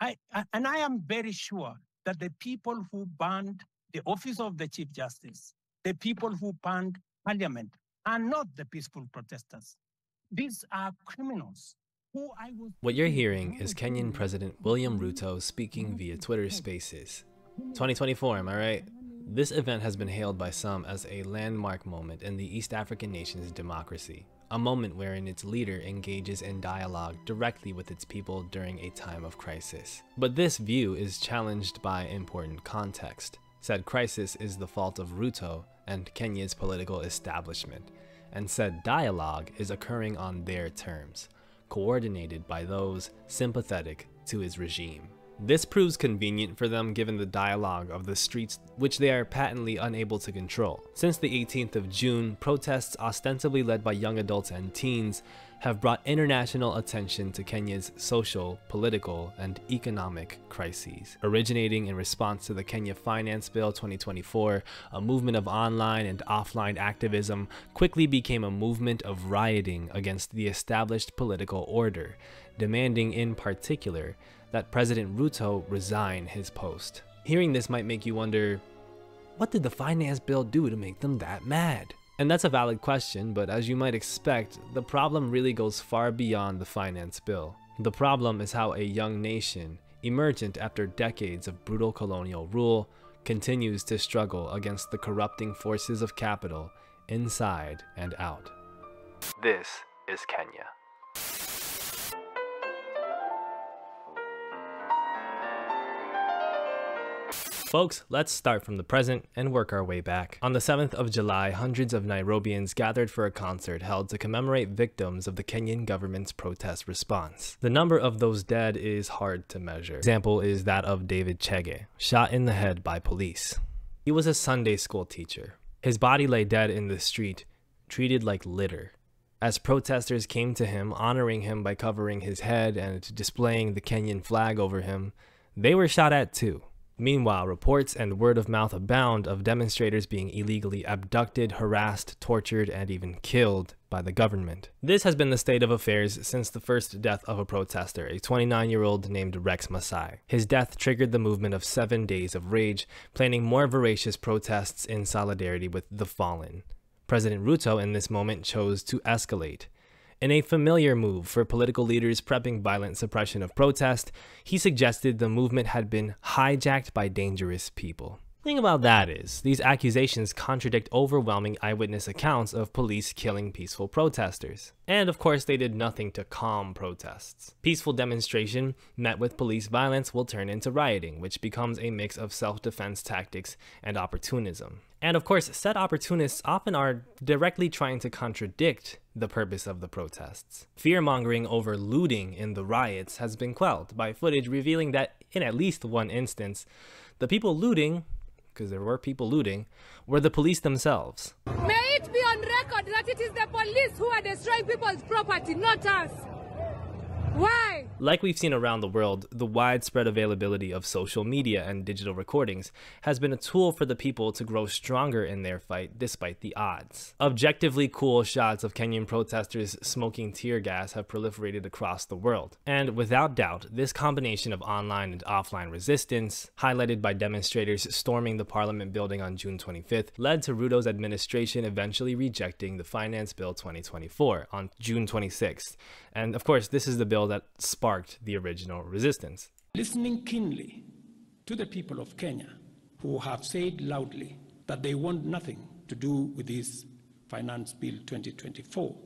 I, and I am very sure that the people who banned the office of the Chief Justice, the people who banned Parliament, are not the peaceful protesters. These are criminals. What you're hearing is Kenyan President William Ruto speaking via Twitter Spaces. 2024, am I right? This event has been hailed by some as a landmark moment in the East African nation's democracy, a moment wherein its leader engages in dialogue directly with its people during a time of crisis. But this view is challenged by important context. Said crisis is the fault of Ruto and Kenya's political establishment, and said dialogue is occurring on their terms, coordinated by those sympathetic to his regime. This proves convenient for them given the dialogue of the streets which they are patently unable to control. Since the 18th of June, protests ostensibly led by young adults and teens have brought international attention to Kenya's social, political, and economic crises. Originating in response to the Kenya Finance Bill 2024, a movement of online and offline activism quickly became a movement of rioting against the established political order, demanding in particular that President Ruto resign his post. Hearing this might make you wonder, what did the finance bill do to make them that mad? And that's a valid question, but as you might expect, the problem really goes far beyond the finance bill. The problem is how a young nation, emergent after decades of brutal colonial rule, continues to struggle against the corrupting forces of capital inside and out. This is Kenya. Folks, let's start from the present and work our way back. On the 7th of July, hundreds of Nairobians gathered for a concert held to commemorate victims of the Kenyan government's protest response. The number of those dead is hard to measure. Example is that of David Chege, shot in the head by police. He was a Sunday school teacher. His body lay dead in the street, treated like litter. As protesters came to him, honoring him by covering his head and displaying the Kenyan flag over him, they were shot at too. Meanwhile, reports and word of mouth abound of demonstrators being illegally abducted, harassed, tortured, and even killed by the government. This has been the state of affairs since the first death of a protester, a 29-year-old named Rex Masai. His death triggered the movement of seven days of rage, planning more voracious protests in solidarity with the fallen. President Ruto in this moment chose to escalate. In a familiar move for political leaders prepping violent suppression of protest, he suggested the movement had been hijacked by dangerous people. The thing about that is, these accusations contradict overwhelming eyewitness accounts of police killing peaceful protesters. And of course, they did nothing to calm protests. Peaceful demonstration met with police violence will turn into rioting, which becomes a mix of self-defense tactics and opportunism. And of course, said opportunists often are directly trying to contradict the purpose of the protests. Fear mongering over looting in the riots has been quelled by footage revealing that, in at least one instance, the people looting, because there were people looting, were the police themselves. May it be on record that it is the police who are destroying people's property, not us. Why? Like we've seen around the world, the widespread availability of social media and digital recordings has been a tool for the people to grow stronger in their fight despite the odds. Objectively cool shots of Kenyan protesters smoking tear gas have proliferated across the world. And without doubt, this combination of online and offline resistance, highlighted by demonstrators storming the parliament building on June 25th, led to Ruto's administration eventually rejecting the Finance Bill 2024 on June 26th. And of course, this is the bill that sparked the original resistance. Listening keenly to the people of Kenya who have said loudly that they want nothing to do with this Finance Bill 2024,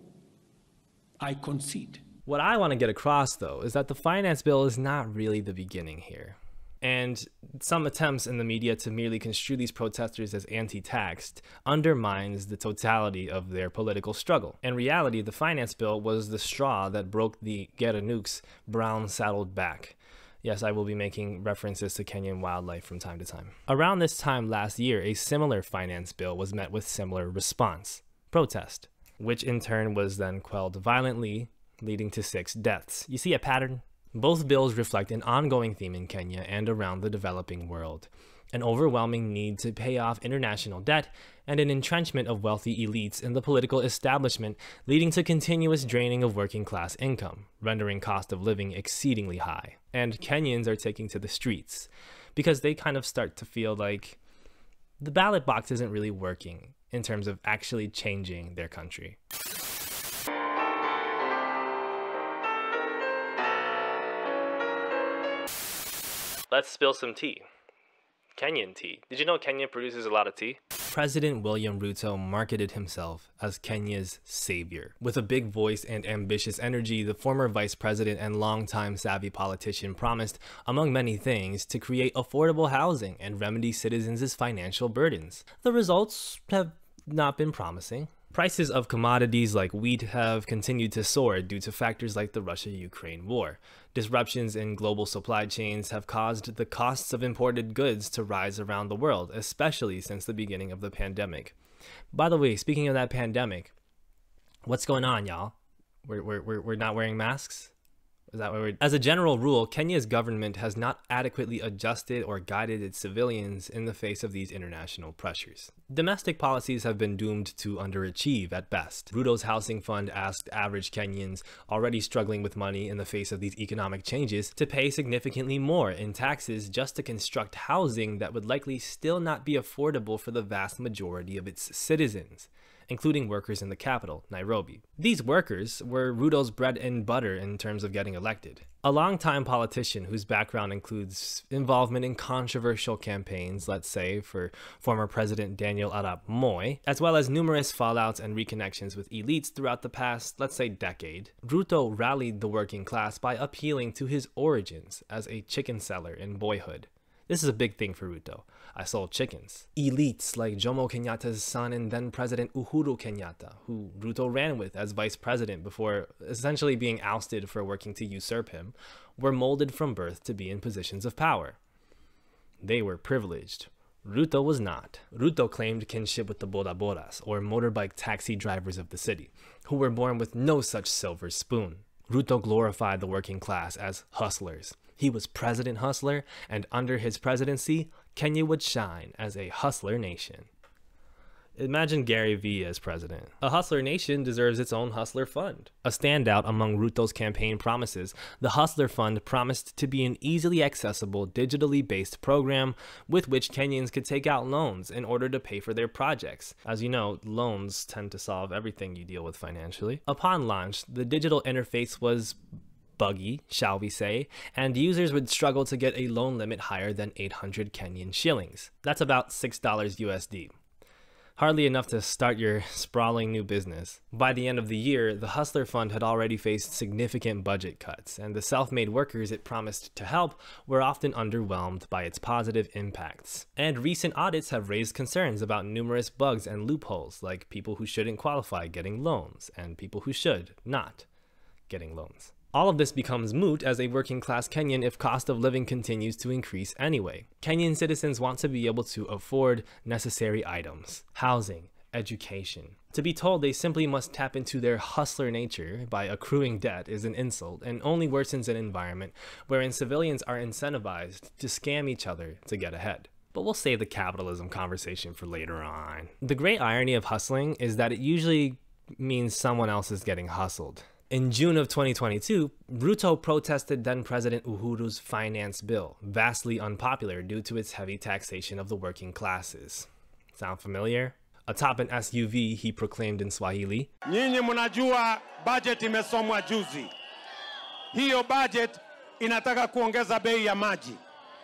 I concede. What I want to get across, though, is that the finance bill is not really the beginning here. And some attempts in the media to merely construe these protesters as anti-taxed undermines the totality of their political struggle. In reality, the finance bill was the straw that broke the Gerenuk's brown saddled back. Yes, I will be making references to Kenyan wildlife from time to time. Around this time last year, a similar finance bill was met with similar response, protest, which in turn was then quelled violently, leading to six deaths. You see a pattern? Both bills reflect an ongoing theme in Kenya and around the developing world an overwhelming need to pay off international debt, and an entrenchment of wealthy elites in the political establishment, leading to continuous draining of working class income, rendering cost of living exceedingly high. And Kenyans are taking to the streets because they kind of start to feel like the ballot box isn't really working in terms of actually changing their country. Let's spill some tea. Kenyan tea. Did you know Kenya produces a lot of tea? President William Ruto marketed himself as Kenya's savior. With a big voice and ambitious energy, the former vice president and longtime savvy politician promised, among many things, to create affordable housing and remedy citizens' financial burdens. The results have not been promising. Prices of commodities like wheat have continued to soar due to factors like the Russia Ukraine war. Disruptions in global supply chains have caused the costs of imported goods to rise around the world, especially since the beginning of the pandemic. By the way, speaking of that pandemic, what's going on, y'all? We're, we're, we're not wearing masks? Is that what we're... As a general rule, Kenya's government has not adequately adjusted or guided its civilians in the face of these international pressures. Domestic policies have been doomed to underachieve at best. Ruto's housing fund asked average Kenyans, already struggling with money in the face of these economic changes, to pay significantly more in taxes just to construct housing that would likely still not be affordable for the vast majority of its citizens including workers in the capital, Nairobi. These workers were Ruto's bread and butter in terms of getting elected. A longtime politician whose background includes involvement in controversial campaigns, let's say, for former President Daniel Arap Moi, as well as numerous fallouts and reconnections with elites throughout the past, let's say, decade, Ruto rallied the working class by appealing to his origins as a chicken seller in boyhood. This is a big thing for Ruto. I sold chickens. Elites like Jomo Kenyatta's son and then President Uhuru Kenyatta, who Ruto ran with as vice president before essentially being ousted for working to usurp him, were molded from birth to be in positions of power. They were privileged. Ruto was not. Ruto claimed kinship with the Boda Bodas, or motorbike taxi drivers of the city, who were born with no such silver spoon. Ruto glorified the working class as hustlers, he was President Hustler, and under his presidency, Kenya would shine as a hustler nation. Imagine Gary Vee as president. A hustler nation deserves its own hustler fund. A standout among Ruto's campaign promises, the Hustler Fund promised to be an easily accessible, digitally based program with which Kenyans could take out loans in order to pay for their projects. As you know, loans tend to solve everything you deal with financially. Upon launch, the digital interface was buggy, shall we say, and users would struggle to get a loan limit higher than 800 Kenyan shillings. That's about $6 USD. Hardly enough to start your sprawling new business. By the end of the year, the Hustler Fund had already faced significant budget cuts, and the self made workers it promised to help were often underwhelmed by its positive impacts. And recent audits have raised concerns about numerous bugs and loopholes, like people who shouldn't qualify getting loans, and people who should not getting loans. All of this becomes moot as a working class Kenyan if cost of living continues to increase anyway. Kenyan citizens want to be able to afford necessary items, housing, education. To be told they simply must tap into their hustler nature by accruing debt is an insult and only worsens an environment wherein civilians are incentivized to scam each other to get ahead. But we'll save the capitalism conversation for later on. The great irony of hustling is that it usually means someone else is getting hustled. In June of 2022, Ruto protested then President Uhuru's finance bill, vastly unpopular due to its heavy taxation of the working classes. Sound familiar? Atop an SUV, he proclaimed in Swahili, Nyinyi mnajua budget imesomwa juzi. Hiyo budget inataka kuongeza bei ya maji,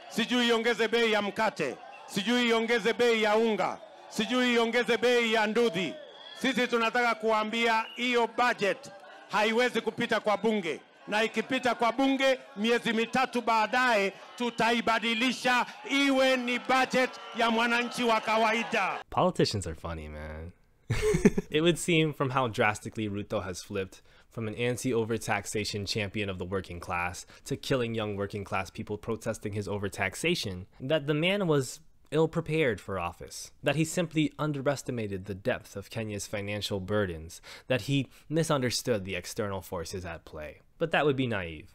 sijui iongeze bei ya mkate, sijui iongeze bei ya unga, sijui iongeze bei ya ndudhi. Sisi tunataka kuambia hiyo budget haiwezi kupita kwa bunge, na ikipita kwa bunge miezi mitatu baadaye tutaibadilisha iwe ni budget ya mwananchi wa kawaida. Politicians are funny, man. it would seem from how drastically Ruto has flipped from an anti overtaxation champion of the working class to killing young working class people protesting his overtaxation that the man was ill prepared for office, that he simply underestimated the depth of Kenya's financial burdens, that he misunderstood the external forces at play. But that would be naive.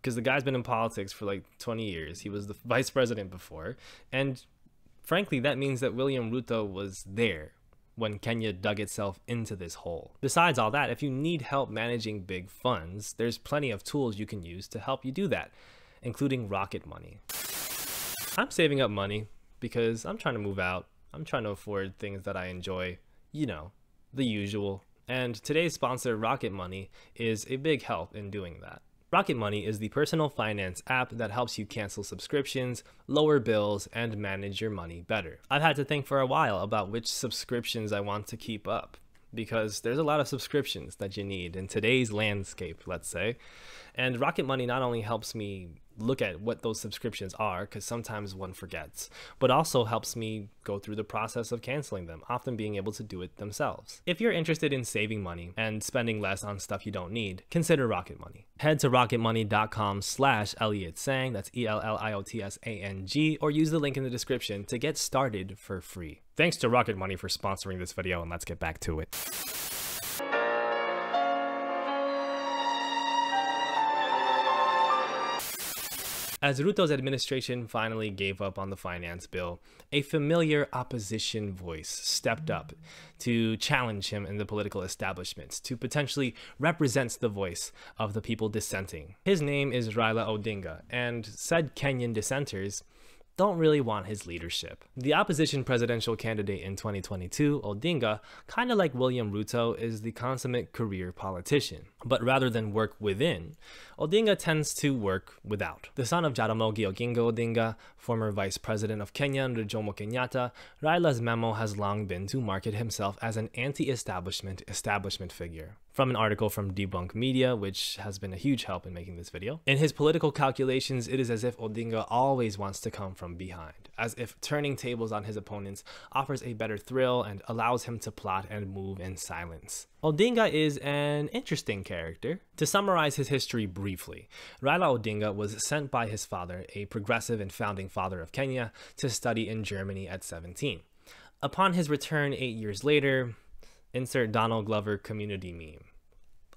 because the guy's been in politics for like 20 years. He was the vice president before. And frankly, that means that William Ruto was there when Kenya dug itself into this hole. Besides all that, if you need help managing big funds, there's plenty of tools you can use to help you do that, including Rocket Money. I'm saving up money because I'm trying to move out. I'm trying to afford things that I enjoy, you know, the usual. And today's sponsor, Rocket Money, is a big help in doing that. Rocket Money is the personal finance app that helps you cancel subscriptions, lower bills, and manage your money better. I've had to think for a while about which subscriptions I want to keep up because there's a lot of subscriptions that you need in today's landscape, let's say. And Rocket Money not only helps me look at what those subscriptions are because sometimes one forgets, but also helps me go through the process of canceling them, often being able to do it themselves. If you're interested in saving money and spending less on stuff you don't need, consider Rocket Money. Head to rocketmoney.com slash Sang, that's E-L-L-I-O-T-S-A-N-G, or use the link in the description to get started for free. Thanks to Rocket Money for sponsoring this video, and let's get back to it. As Ruto's administration finally gave up on the finance bill, a familiar opposition voice stepped up to challenge him in the political establishment, to potentially represent the voice of the people dissenting. His name is Raila Odinga, and said Kenyan dissenters don't really want his leadership. The opposition presidential candidate in 2022, Odinga, kind of like William Ruto, is the consummate career politician. But rather than work within, Odinga tends to work without. The son of Jaramogi Oginga Odinga, former vice president of Kenya under Jomo Kenyatta, Raila's memo has long been to market himself as an anti-establishment establishment figure from an article from Debunk Media, which has been a huge help in making this video. In his political calculations, it is as if Odinga always wants to come from behind, as if turning tables on his opponents offers a better thrill and allows him to plot and move in silence. Odinga is an interesting character. To summarize his history briefly, Raila Odinga was sent by his father, a progressive and founding father of Kenya, to study in Germany at 17. Upon his return eight years later, Insert Donald Glover community meme.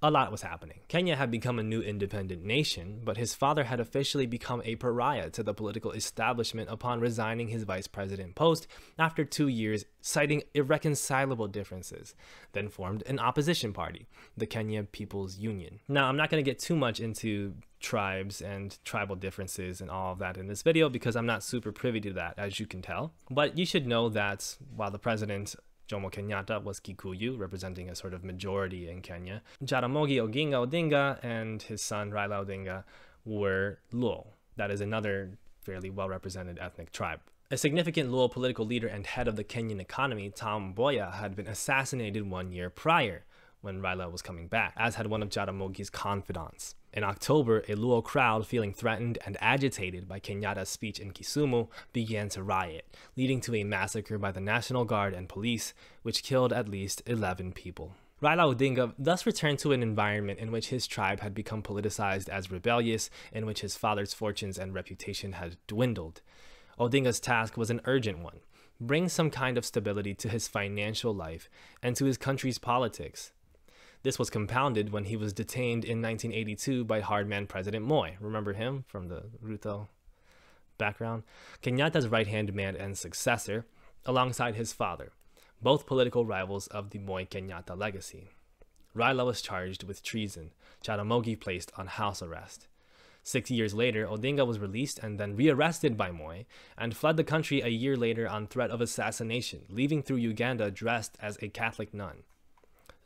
A lot was happening. Kenya had become a new independent nation, but his father had officially become a pariah to the political establishment upon resigning his vice president post after two years, citing irreconcilable differences, then formed an opposition party, the Kenya People's Union. Now, I'm not going to get too much into tribes and tribal differences and all of that in this video because I'm not super privy to that, as you can tell. But you should know that while the president Jomo Kenyatta was Kikuyu, representing a sort of majority in Kenya. Jaramogi Oginga Odinga and his son Raila Odinga were Luo. That is another fairly well represented ethnic tribe. A significant Luo political leader and head of the Kenyan economy, Tom Mboya, had been assassinated one year prior when Raila was coming back, as had one of Jaramogi's confidants. In October, a Luo crowd feeling threatened and agitated by Kenyatta's speech in Kisumu began to riot, leading to a massacre by the National Guard and police, which killed at least 11 people. Raila Odinga thus returned to an environment in which his tribe had become politicized as rebellious, in which his father's fortunes and reputation had dwindled. Odinga's task was an urgent one bring some kind of stability to his financial life and to his country's politics. This was compounded when he was detained in 1982 by hardman President Moi. Remember him from the Ruto background? Kenyatta's right-hand man and successor, alongside his father, both political rivals of the Moi-Kenyatta legacy. Raila was charged with treason, Jaramogi placed on house arrest. Six years later, Odinga was released and then rearrested by Moi and fled the country a year later on threat of assassination, leaving through Uganda dressed as a Catholic nun.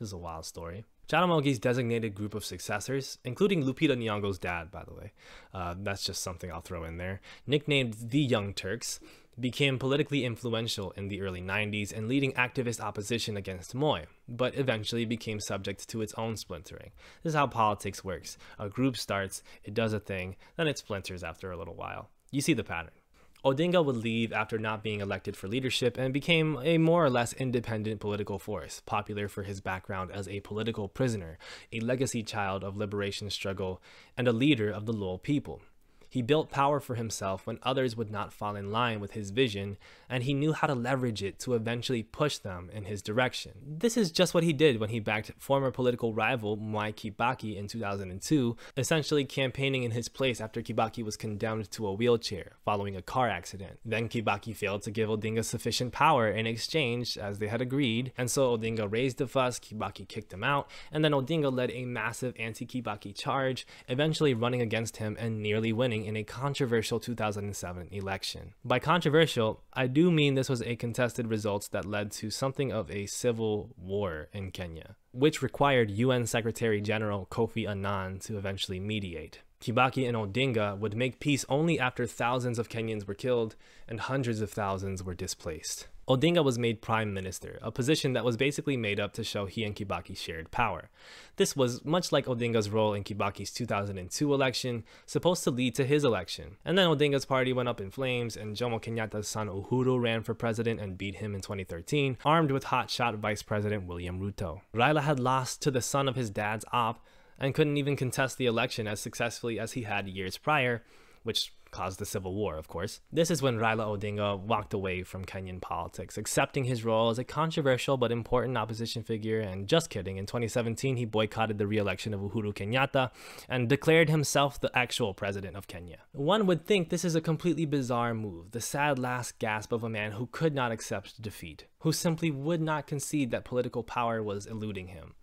This is a wild story. Jaramogi's designated group of successors, including Lupita Nyong'o's dad, by the way, uh, that's just something I'll throw in there, nicknamed the Young Turks, became politically influential in the early 90s and leading activist opposition against Moi, but eventually became subject to its own splintering. This is how politics works. A group starts, it does a thing, then it splinters after a little while. You see the pattern. Odinga would leave after not being elected for leadership and became a more or less independent political force, popular for his background as a political prisoner, a legacy child of liberation struggle, and a leader of the Luo people. He built power for himself when others would not fall in line with his vision, and he knew how to leverage it to eventually push them in his direction. This is just what he did when he backed former political rival Mwai Kibaki in 2002, essentially campaigning in his place after Kibaki was condemned to a wheelchair following a car accident. Then Kibaki failed to give Odinga sufficient power in exchange, as they had agreed, and so Odinga raised the fuss, Kibaki kicked him out, and then Odinga led a massive anti-Kibaki charge, eventually running against him and nearly winning in a controversial 2007 election. By controversial, I do mean this was a contested result that led to something of a civil war in Kenya, which required UN Secretary General Kofi Annan to eventually mediate. Kibaki and Odinga would make peace only after thousands of Kenyans were killed and hundreds of thousands were displaced. Odinga was made prime minister, a position that was basically made up to show he and Kibaki shared power. This was, much like Odinga's role in Kibaki's 2002 election, supposed to lead to his election. And then Odinga's party went up in flames, and Jomo Kenyatta's son Uhuru ran for president and beat him in 2013, armed with hotshot Vice President William Ruto. Raila had lost to the son of his dad's op, and couldn't even contest the election as successfully as he had years prior, which caused the civil war, of course. This is when Raila Odinga walked away from Kenyan politics, accepting his role as a controversial but important opposition figure. And just kidding, in 2017, he boycotted the re-election of Uhuru Kenyatta and declared himself the actual president of Kenya. One would think this is a completely bizarre move, the sad last gasp of a man who could not accept defeat, who simply would not concede that political power was eluding him.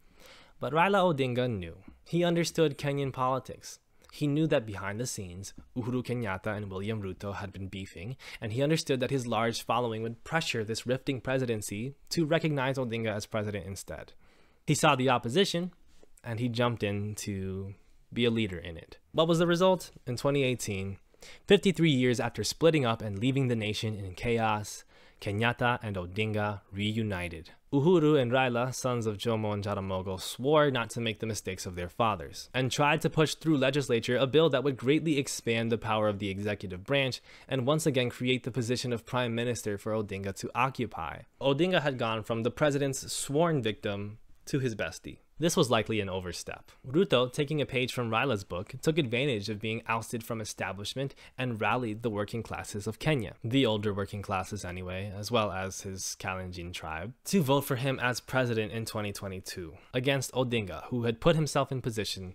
But Raila Odinga knew. He understood Kenyan politics. He knew that behind the scenes, Uhuru Kenyatta and William Ruto had been beefing, and he understood that his large following would pressure this rifting presidency to recognize Odinga as president instead. He saw the opposition, and he jumped in to be a leader in it. What was the result? In 2018, 53 years after splitting up and leaving the nation in chaos, Kenyatta and Odinga reunited. Uhuru and Raila, sons of Jomo and Jaramogi, swore not to make the mistakes of their fathers, and tried to push through legislature a bill that would greatly expand the power of the executive branch and once again create the position of prime minister for Odinga to occupy. Odinga had gone from the president's sworn victim to his bestie. This was likely an overstep. Ruto, taking a page from Raila's book, took advantage of being ousted from establishment and rallied the working classes of Kenya, the older working classes anyway, as well as his Kalenjin tribe, to vote for him as president in 2022, against Odinga, who had put himself in position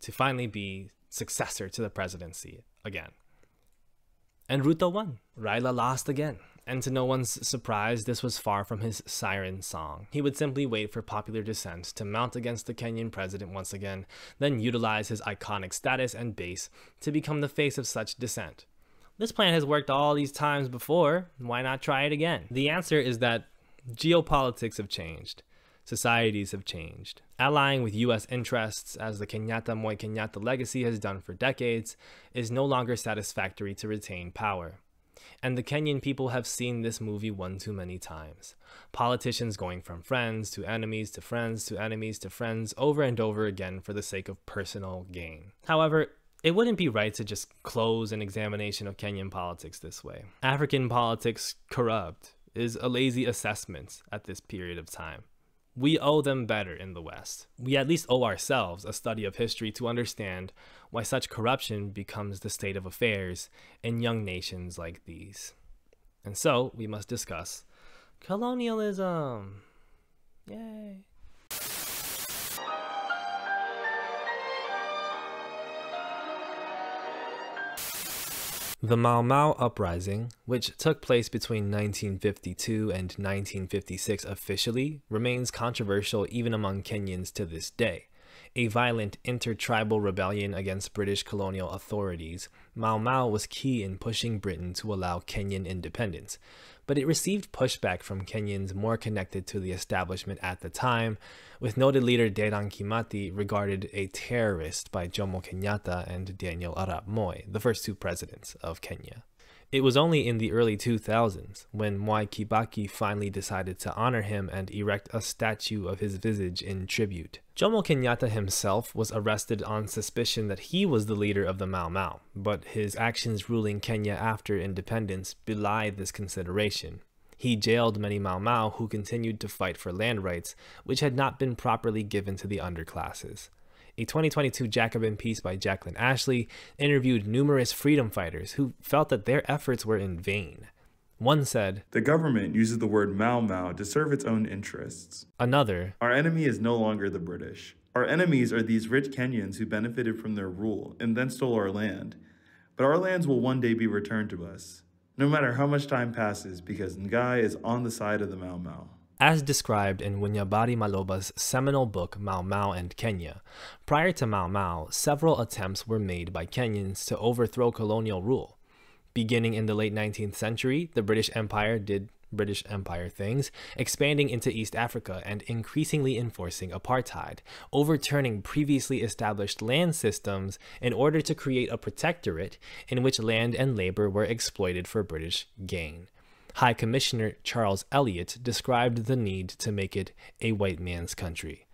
to finally be successor to the presidency again. And Ruto won. Raila lost again and to no one's surprise, this was far from his siren song. He would simply wait for popular dissent to mount against the Kenyan president once again, then utilize his iconic status and base to become the face of such dissent. This plan has worked all these times before, why not try it again? The answer is that geopolitics have changed. Societies have changed. Allying with US interests, as the Kenyatta Moi Kenyatta legacy has done for decades, is no longer satisfactory to retain power and the Kenyan people have seen this movie one too many times. Politicians going from friends to enemies to friends to enemies to friends over and over again for the sake of personal gain. However, it wouldn't be right to just close an examination of Kenyan politics this way. African politics corrupt is a lazy assessment at this period of time. We owe them better in the West. We at least owe ourselves a study of history to understand why such corruption becomes the state of affairs in young nations like these. And so we must discuss colonialism. Yay. The Mau Mau Uprising, which took place between 1952 and 1956 officially, remains controversial even among Kenyans to this day. A violent intertribal rebellion against British colonial authorities, Mau Mau was key in pushing Britain to allow Kenyan independence, but it received pushback from Kenyans more connected to the establishment at the time, with noted leader Dedan Kimathi regarded a terrorist by Jomo Kenyatta and Daniel Arap Moi, the first two presidents of Kenya. It was only in the early 2000s when Mwai Kibaki finally decided to honor him and erect a statue of his visage in tribute. Jomo Kenyatta himself was arrested on suspicion that he was the leader of the Mau Mau, but his actions ruling Kenya after independence belied this consideration. He jailed many Mau Mau who continued to fight for land rights, which had not been properly given to the underclasses. A 2022 Jacobin piece by Jaclynn Ashly interviewed numerous freedom fighters who felt that their efforts were in vain. One said, The government uses the word Mau Mau to serve its own interests. Another, Our enemy is no longer the British. Our enemies are these rich Kenyans who benefited from their rule and then stole our land. But our lands will one day be returned to us, no matter how much time passes, because Ngai is on the side of the Mau Mau. As described in Wunyabari Maloba's seminal book Mau Mau and Kenya. Prior to Mau Mau, several attempts were made by Kenyans to overthrow colonial rule. Beginning in the late 19th century, the British Empire did British Empire things, expanding into East Africa and increasingly enforcing apartheid, overturning previously established land systems in order to create a protectorate in which land and labor were exploited for British gain. High Commissioner Charles Eliot described the need to make it a white man's country.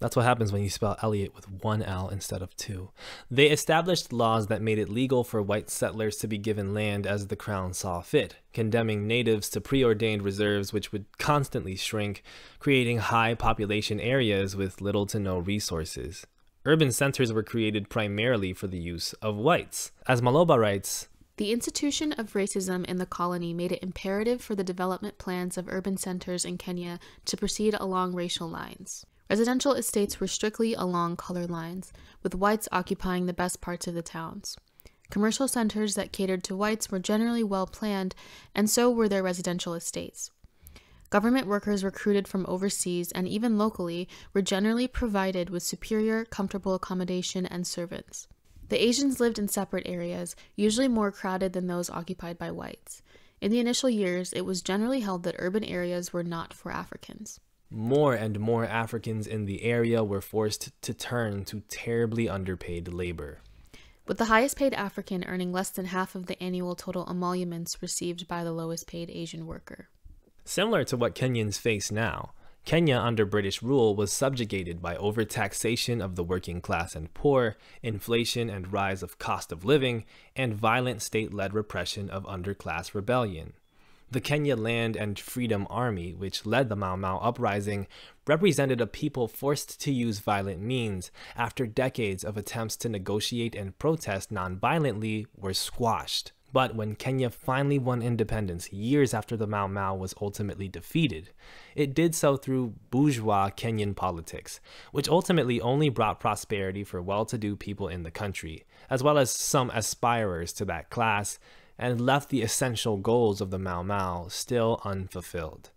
That's what happens when you spell Elliot with one L instead of two. They established laws that made it legal for white settlers to be given land as the crown saw fit, condemning natives to preordained reserves which would constantly shrink, creating high population areas with little to no resources. Urban centers were created primarily for the use of whites. As Maloba writes, The institution of racism in the colony made it imperative for the development plans of urban centers in Kenya to proceed along racial lines. Residential estates were strictly along color lines, with whites occupying the best parts of the towns. Commercial centers that catered to whites were generally well planned, and so were their residential estates. Government workers recruited from overseas and even locally were generally provided with superior, comfortable accommodation and servants. The Asians lived in separate areas, usually more crowded than those occupied by whites. In the initial years, it was generally held that urban areas were not for Africans. more and more Africans in the area were forced to turn to terribly underpaid labor. with the highest paid African earning less than half of the annual total emoluments received by the lowest paid Asian worker. Similar to what Kenyans face now, Kenya under British rule was subjugated by overtaxation of the working class and poor, inflation and rise of cost of living, and violent state led repression of underclass rebellion. The Kenya Land and Freedom Army, which led the Mau Mau uprising, represented a people forced to use violent means after decades of attempts to negotiate and protest non-violently were squashed. But when Kenya finally won independence years after the Mau Mau was ultimately defeated, it did so through bourgeois Kenyan politics, which ultimately only brought prosperity for well to do people in the country, as well as some aspirers to that class, and left the essential goals of the Mau Mau still unfulfilled.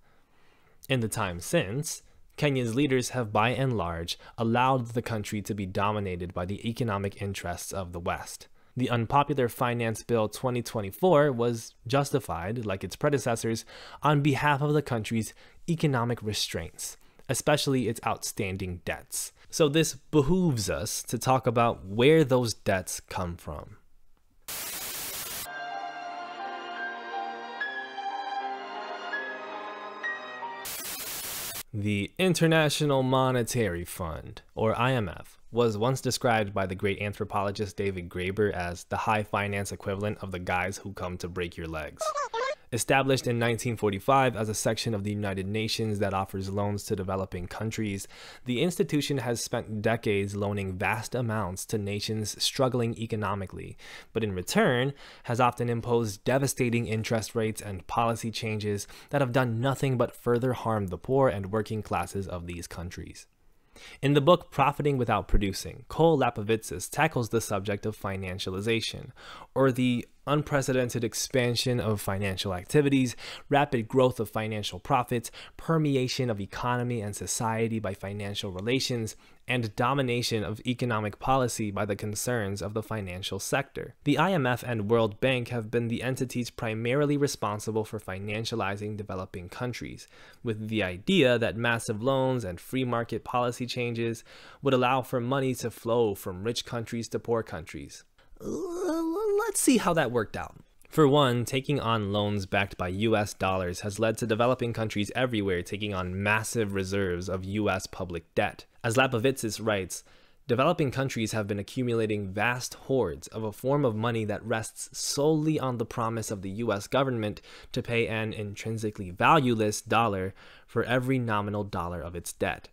In the time since, Kenya's leaders have by and large allowed the country to be dominated by the economic interests of the West. The unpopular Finance Bill 2024 was justified, like its predecessors, on behalf of the country's economic restraints, especially its outstanding debts. So, this behooves us to talk about where those debts come from. The International Monetary Fund, or IMF, was once described by the great anthropologist David Graeber as the high finance equivalent of the guys who come to break your legs. Established in 1945 as a section of the United Nations that offers loans to developing countries, the institution has spent decades loaning vast amounts to nations struggling economically, but in return has often imposed devastating interest rates and policy changes that have done nothing but further harm the poor and working classes of these countries. In the book Profiting Without Producing, Cole Lapavitsas tackles the subject of financialization, or the unprecedented expansion of financial activities, rapid growth of financial profits, permeation of economy and society by financial relations, and domination of economic policy by the concerns of the financial sector. The IMF and World Bank have been the entities primarily responsible for financializing developing countries, with the idea that massive loans and free market policy changes would allow for money to flow from rich countries to poor countries. Let's see how that worked out. For one, taking on loans backed by US dollars has led to developing countries everywhere taking on massive reserves of US public debt. As Lapavitsas writes, developing countries have been accumulating vast hoards of a form of money that rests solely on the promise of the US government to pay an intrinsically valueless dollar for every nominal dollar of its debt.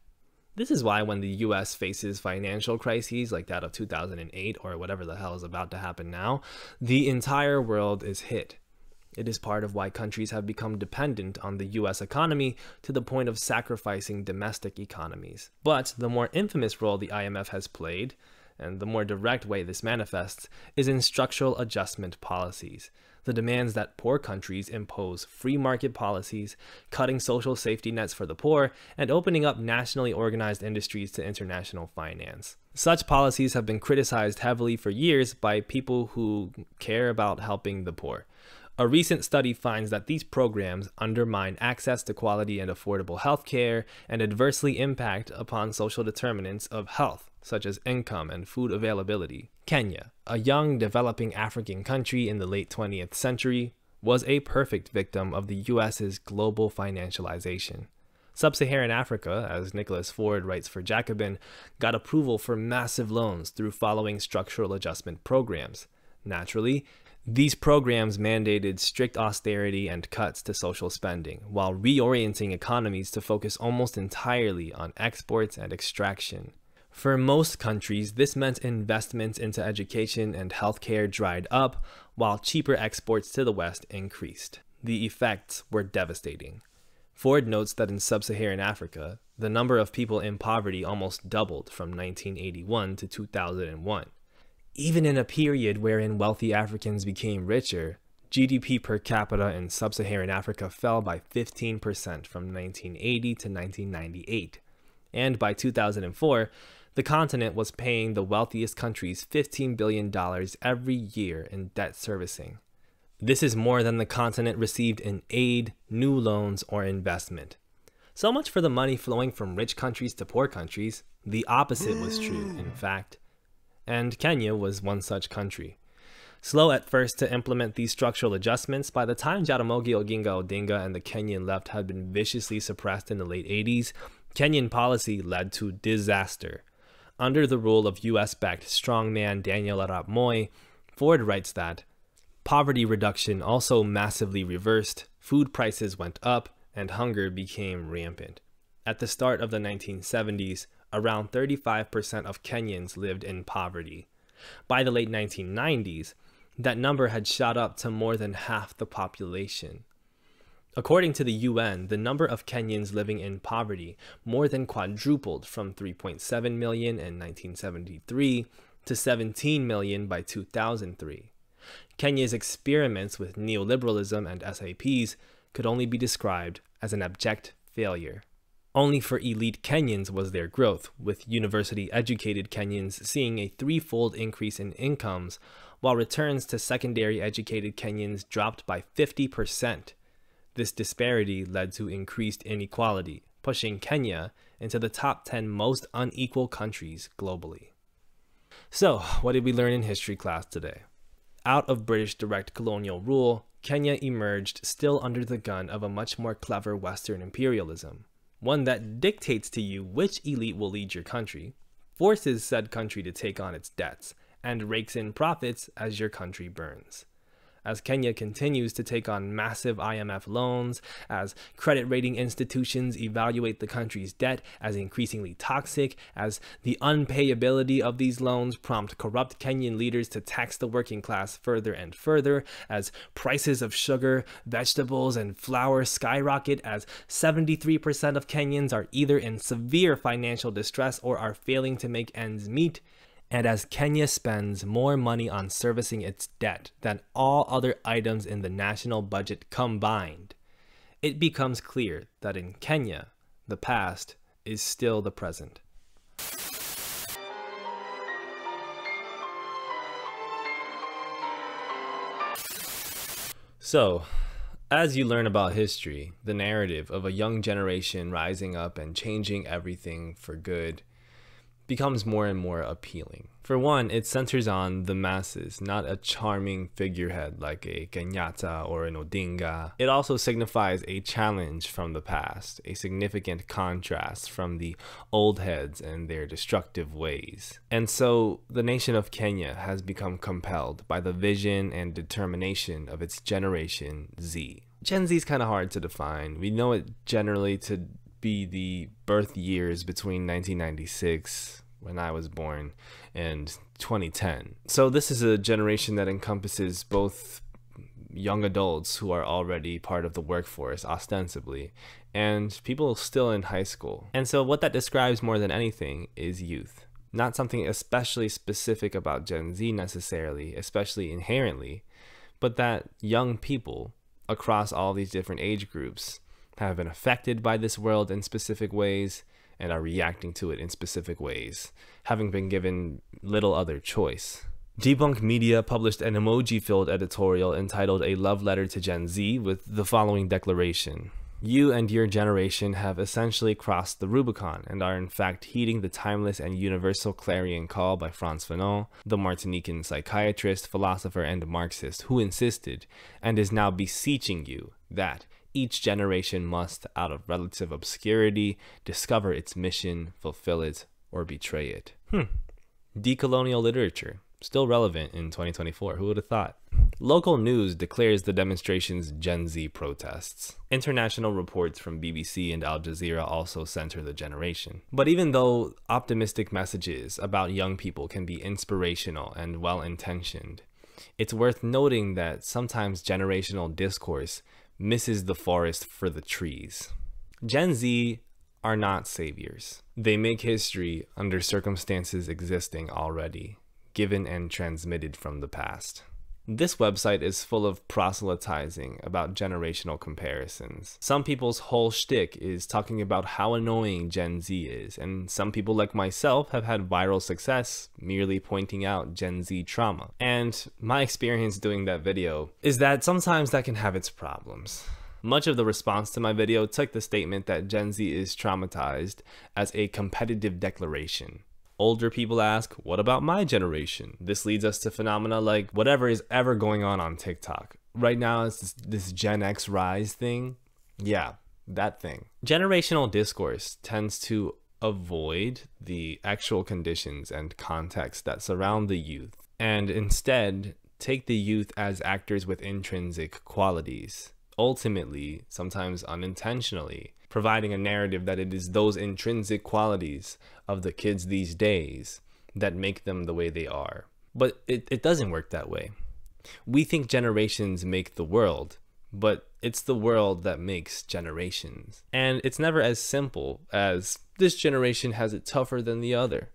This is why when the US faces financial crises like that of 2008 or whatever the hell is about to happen now, the entire world is hit. It is part of why countries have become dependent on the US economy to the point of sacrificing domestic economies. But the more infamous role the IMF has played, and the more direct way this manifests, is in structural adjustment policies the demands that poor countries impose free market policies, cutting social safety nets for the poor, and opening up nationally organized industries to international finance. Such policies have been criticized heavily for years by people who care about helping the poor. A recent study finds that these programs undermine access to quality and affordable health care and adversely impact upon social determinants of health, such as income and food availability. Kenya, a young developing African country in the late 20th century, was a perfect victim of the US's global financialization. Sub Saharan Africa, as Nicholas Ford writes for Jacobin, got approval for massive loans through following structural adjustment programs. Naturally, these programs mandated strict austerity and cuts to social spending, while reorienting economies to focus almost entirely on exports and extraction. For most countries, this meant investments into education and healthcare dried up, while cheaper exports to the West increased. The effects were devastating. Ford notes that in sub Saharan Africa, the number of people in poverty almost doubled from 1981 to 2001. Even in a period wherein wealthy Africans became richer, GDP per capita in sub Saharan Africa fell by 15% from 1980 to 1998. And by 2004, the continent was paying the wealthiest countries $15 billion every year in debt servicing. This is more than the continent received in aid, new loans, or investment. So much for the money flowing from rich countries to poor countries. The opposite was true, in fact. And Kenya was one such country. Slow at first to implement these structural adjustments, by the time Jaramogi Oginga Odinga and the Kenyan left had been viciously suppressed in the late 80s, Kenyan policy led to disaster. Under the rule of US backed strongman Daniel Arap Moi, Ford writes that poverty reduction also massively reversed, food prices went up, and hunger became rampant. At the start of the 1970s, around 35% of Kenyans lived in poverty. By the late 1990s, that number had shot up to more than half the population. According to the UN, the number of Kenyans living in poverty more than quadrupled from 3.7 million in 1973 to 17 million by 2003. Kenya's experiments with neoliberalism and SAPs could only be described as an abject failure. Only for elite Kenyans was there growth, with university educated Kenyans seeing a threefold increase in incomes, while returns to secondary educated Kenyans dropped by 50%. This disparity led to increased inequality, pushing Kenya into the top 10 most unequal countries globally. So, what did we learn in history class today? Out of British direct colonial rule, Kenya emerged still under the gun of a much more clever Western imperialism, one that dictates to you which elite will lead your country, forces said country to take on its debts, and rakes in profits as your country burns as Kenya continues to take on massive IMF loans, as credit rating institutions evaluate the country's debt as increasingly toxic, as the unpayability of these loans prompt corrupt Kenyan leaders to tax the working class further and further, as prices of sugar, vegetables, and flour skyrocket, as 73% of Kenyans are either in severe financial distress or are failing to make ends meet, and as Kenya spends more money on servicing its debt than all other items in the national budget combined, it becomes clear that in Kenya, the past is still the present. So, as you learn about history, the narrative of a young generation rising up and changing everything for good becomes more and more appealing. For one, it centers on the masses, not a charming figurehead like a Kenyatta or an Odinga. It also signifies a challenge from the past, a significant contrast from the old heads and their destructive ways. And so the nation of Kenya has become compelled by the vision and determination of its generation Z. Gen Z is kind of hard to define. We know it generally to be the birth years between 1996 when I was born and 2010. So this is a generation that encompasses both young adults who are already part of the workforce ostensibly and people still in high school. And so what that describes more than anything is youth. Not something especially specific about Gen Z necessarily, especially inherently, but that young people across all these different age groups have been affected by this world in specific ways and are reacting to it in specific ways, having been given little other choice. Debunk Media published an emoji filled editorial entitled A Love Letter to Gen Z with the following declaration You and your generation have essentially crossed the Rubicon and are in fact heeding the timeless and universal clarion call by Frantz Fanon, the Martinican psychiatrist, philosopher, and Marxist, who insisted, and is now beseeching you, that each generation must, out of relative obscurity, discover its mission, fulfill it, or betray it. Hmm. Decolonial literature, still relevant in 2024. Who would have thought? Local news declares the demonstration's Gen Z protests. International reports from BBC and Al Jazeera also center the generation. But even though optimistic messages about young people can be inspirational and well intentioned, it's worth noting that sometimes generational discourse misses the forest for the trees. Gen Z are not saviors. They make history under circumstances existing already, given and transmitted from the past. This website is full of proselytizing about generational comparisons. Some people's whole shtick is talking about how annoying Gen Z is, and some people like myself have had viral success merely pointing out Gen Z trauma. And my experience doing that video is that sometimes that can have its problems. Much of the response to my video took the statement that Gen Z is traumatized as a competitive declaration. Older people ask, what about my generation? This leads us to phenomena like whatever is ever going on on TikTok. Right now, it's this, this Gen X rise thing. Yeah, that thing. Generational discourse tends to avoid the actual conditions and context that surround the youth, and instead take the youth as actors with intrinsic qualities. Ultimately, sometimes unintentionally, providing a narrative that it is those intrinsic qualities of the kids these days that make them the way they are. But it, it doesn't work that way. We think generations make the world, but it's the world that makes generations. And it's never as simple as this generation has it tougher than the other.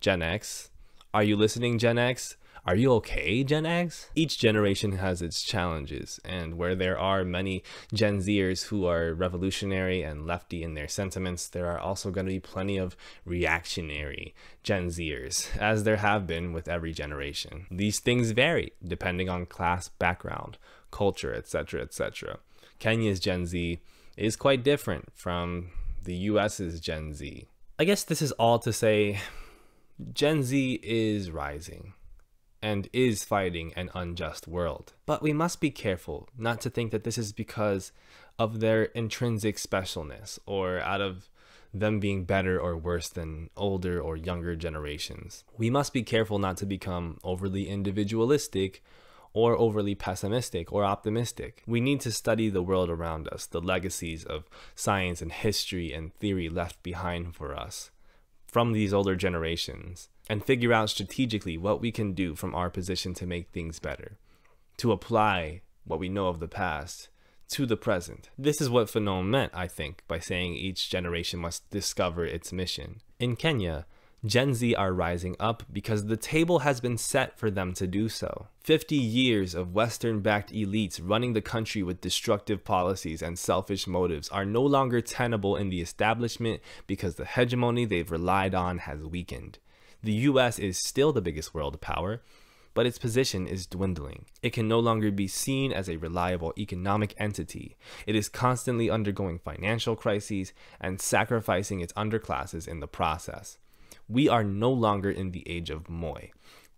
Gen X, are you listening, Gen X? Are you okay, Gen X? Each generation has its challenges, and where there are many Gen Zers who are revolutionary and lefty in their sentiments, there are also going to be plenty of reactionary Gen Zers, as there have been with every generation. These things vary depending on class background, culture, etc., etc. Kenya's Gen Z is quite different from the US's Gen Z. I guess this is all to say Gen Z is rising and is fighting an unjust world. But we must be careful not to think that this is because of their intrinsic specialness or out of them being better or worse than older or younger generations. We must be careful not to become overly individualistic or overly pessimistic or optimistic. We need to study the world around us, the legacies of science and history and theory left behind for us from these older generations and figure out strategically what we can do from our position to make things better, to apply what we know of the past to the present. This is what Fanon meant, I think, by saying each generation must discover its mission. In Kenya, Gen Z are rising up because the table has been set for them to do so. 50 years of Western backed elites running the country with destructive policies and selfish motives are no longer tenable in the establishment because the hegemony they've relied on has weakened. The US is still the biggest world power, but its position is dwindling. It can no longer be seen as a reliable economic entity. It is constantly undergoing financial crises and sacrificing its underclasses in the process we are no longer in the age of Moi.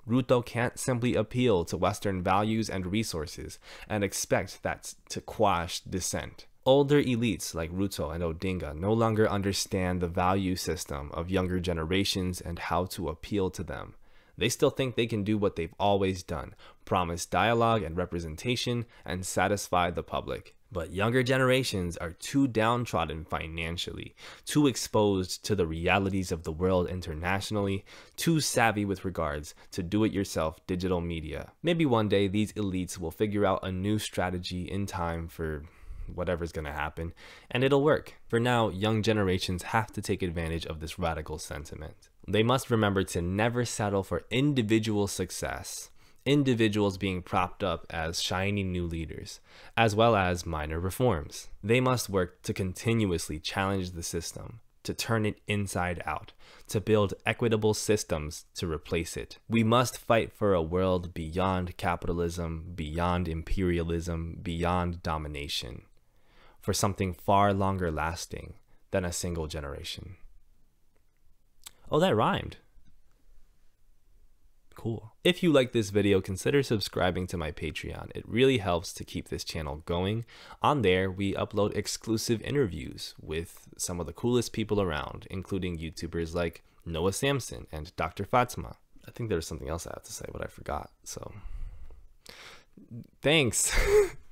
Ruto can't simply appeal to Western values and resources and expect that to quash dissent. Older elites like Ruto and Odinga no longer understand the value system of younger generations and how to appeal to them. They still think they can do what they've always done promise dialogue and representation and satisfy the public. But younger generations are too downtrodden financially, too exposed to the realities of the world internationally, too savvy with regards to do it yourself digital media. Maybe one day these elites will figure out a new strategy in time for whatever's going to happen, and it'll work. For now, young generations have to take advantage of this radical sentiment. They must remember to never settle for individual success individuals being propped up as shiny new leaders, as well as minor reforms. They must work to continuously challenge the system, to turn it inside out, to build equitable systems to replace it. We must fight for a world beyond capitalism, beyond imperialism, beyond domination, for something far longer lasting than a single generation. Oh, that rhymed cool. If you like this video, consider subscribing to my Patreon. It really helps to keep this channel going. On there, we upload exclusive interviews with some of the coolest people around, including YouTubers like Noah Samsen and Dr. Fatima. I think there's something else I have to say, but I forgot. So, thanks.